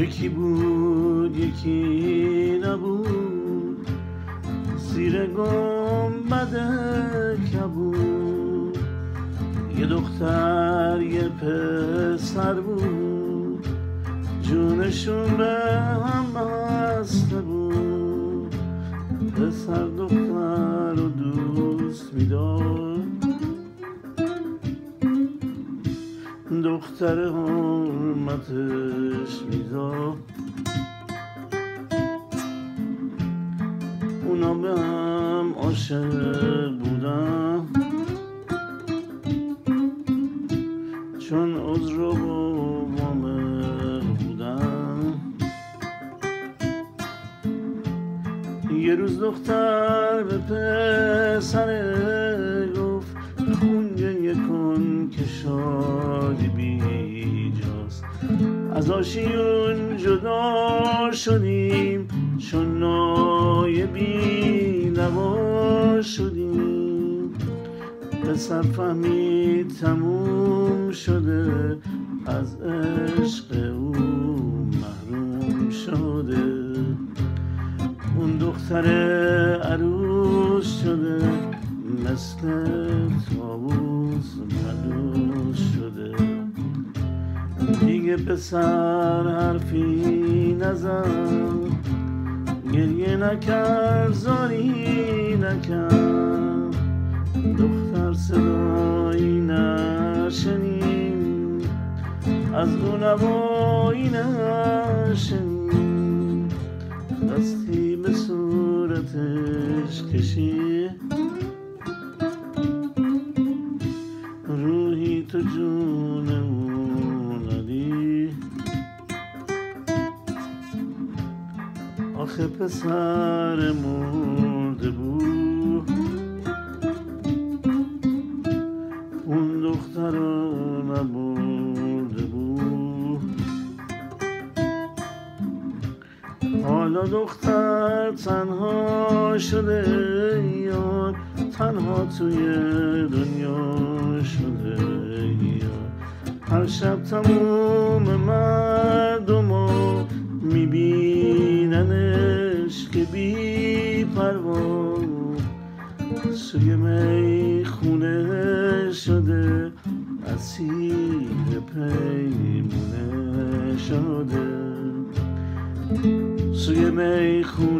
یکی بود یکی نبود. زیر گنبد کبود. یه دختر یه پسر بود. جونشون به هم بسته بود. پسر دختر رو دوست می‌داد دختر حرمتش می‌داد. اونا به هم عاشق بودن. چون عذر و وامق بودن. یه روز دختر شدیم چون نای نوا شدیم. پسر فهمید تموم شده از عشق او محروم شده. اون دختر عروس شده مثل تابوس مدوس شده. دیگه پسر حرفی نزن. گریه نکرد زاری نکرد. دختر صدایی نشنید. از دو نوایی نشنید. دستی به صورتش کشید. روحی تو جون آخه پسر مرده بود. اون دختر نبرده بود. حالا دختر تنها شده یا تنها توی دنیا شده یا هر شب تموم سوی می خونه شده اسیر پیمونه شده. سوی می خونه